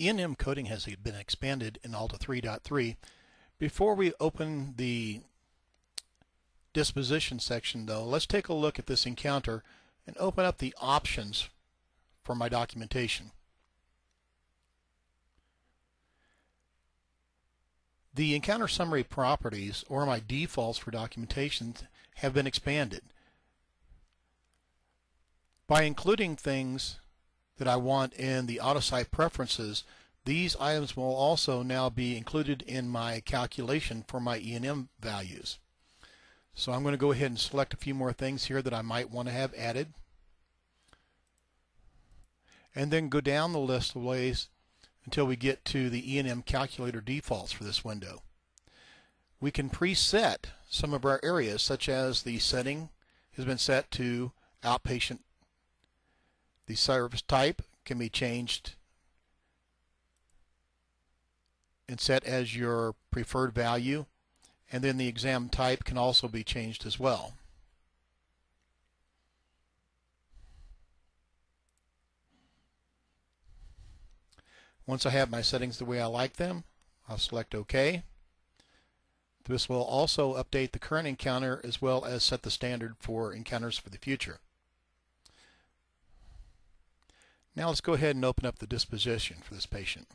E&M coding has been expanded in AHLTA 3.3. Before we open the disposition section though, let's take a look at this encounter and open up the options for my documentation. The encounter summary properties, or my defaults for documentation, have been expanded. By including things that I want in the AutoCite preferences, these items will also now be included in my calculation for my E&M values. So I'm going to go ahead and select a few more things here that I might want to have added. And then go down the list of ways until we get to the E&M calculator defaults for this window. We can preset some of our areas such as the setting has been set to outpatient. The service type can be changed and set as your preferred value and then the exam type can also be changed as well. Once I have my settings the way I like them, I'll select OK. This will also update the current encounter as well as set the standard for encounters for the future. Now let's go ahead and open up the disposition for this patient.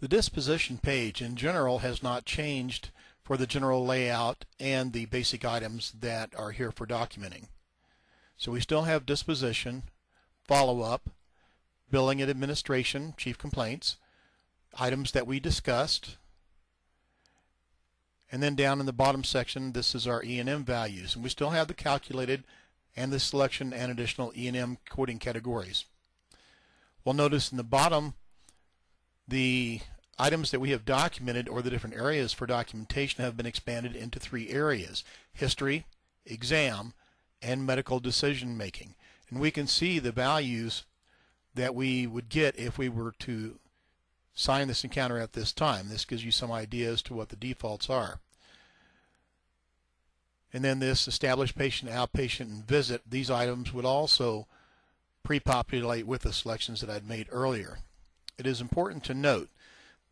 The disposition page in general has not changed for the general layout and the basic items that are here for documenting. So we still have disposition, follow-up, billing and administration, chief complaints, items that we discussed, and then down in the bottom section, this is our E&M values. And we still have the calculated and the selection and additional E&M coding categories. We'll notice in the bottom the items that we have documented or the different areas for documentation have been expanded into three areas, history, exam, and medical decision making. And we can see the values that we would get if we were to sign this encounter at this time. This gives you some ideas to what the defaults are. And then this established patient, outpatient, and visit, these items would also pre-populate with the selections that I'd made earlier it is important to note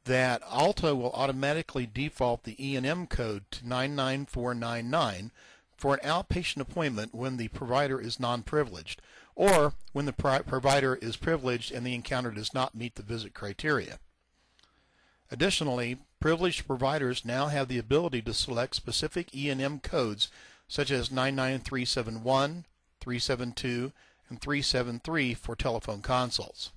that AHLTA will automatically default the E&M code to 99499 for an outpatient appointment when the provider is non-privileged or when the provider is privileged and the encounter does not meet the visit criteria. Additionally, privileged providers now have the ability to select specific E&M codes such as 99371, 372, and 373 for telephone consults.